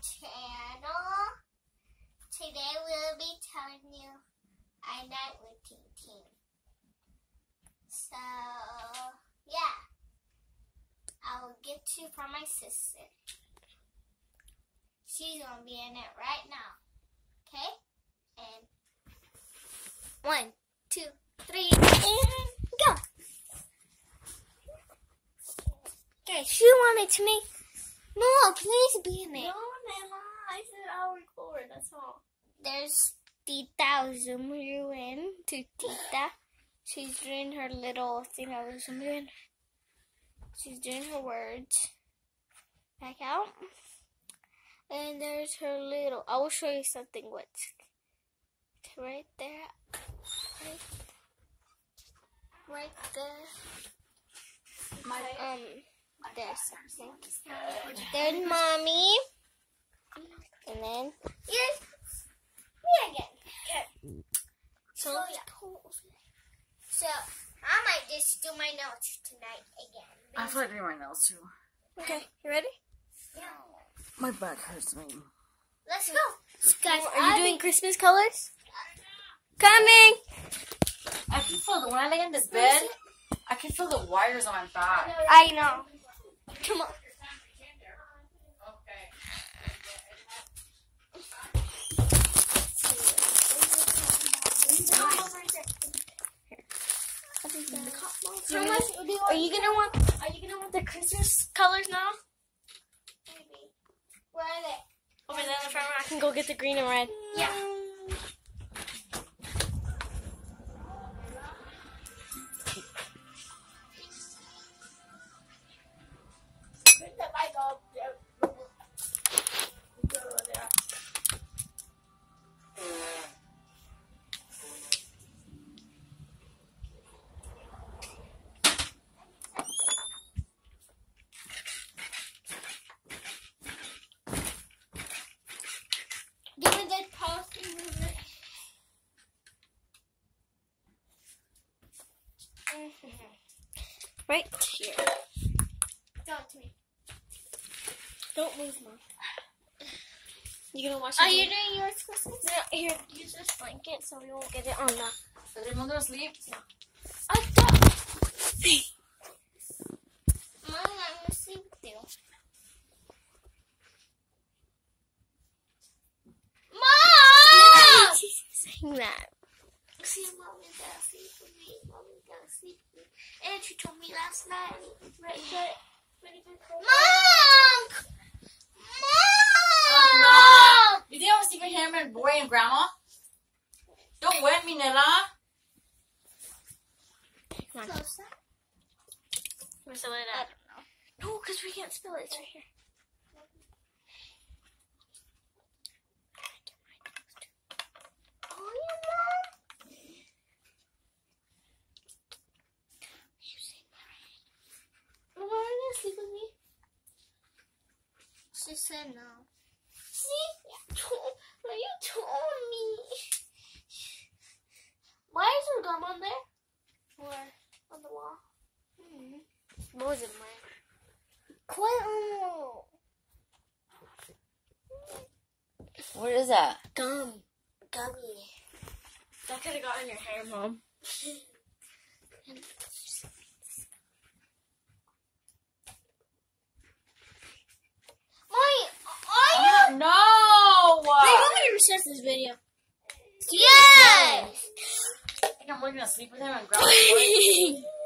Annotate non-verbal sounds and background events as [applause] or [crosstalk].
channel. Today we'll be telling you our night routine. Team. So, yeah. I will get you from my sister. She's gonna be in it right now. Okay? And one, two, three, and go. Okay, she wanted to make no, please be in it. No, Nana. I said I'll record. That's all. There's Tita you in to Tita. She's doing her little thing. I was zoom in. She's doing her words. Back out. And there's her little. I will show you something. What's right there? Right, right there. My Um, there's something. There's mommy. And then here's me again. So, oh, so I might just do my nails tonight again. I feel like doing my nails too. Okay, you ready? No. My back hurts me. Let's go. Guys, Are you doing Christmas colors? Coming. I can feel the when I lay in this bed, I can feel the wires on my back. I know. Come on. How much do you Are you gonna want? Are you gonna want the Christmas colors now? Maybe. Where are they? Over there in the front row. I can go get the green and red. Yeah. Give me the post and move it. Right here. It to me. Don't move, mom. You gonna watch? Are you doing yours, Christmas? No, here, use this blanket so we won't get it on the. Is everyone asleep? I thought. Mom, I'm gonna sleep with you. Mom! She's saying that. See, mommy's gonna sleep with me. Mommy's gonna sleep with me. And she told me last night. Right, right. Mom! Oh, Mom! You think I was sleeping here with boy and grandma? Don't wet me, Nella. Closer. Where's the lid at? No, because we can't spill it. It's right here. Oh, yeah, Mom. Mom, are you gonna sleep with me? She said no. See? Well, you told me. Why is there gum on there? Where? On the wall? What was it, mine? Quite What is that? Gum. gummy. That could have got in your hair, Mom. [laughs] Mommy, are you? No! Hey, want me to reset this video? Yes! I think I'm really gonna sleep with him and grandma. [laughs]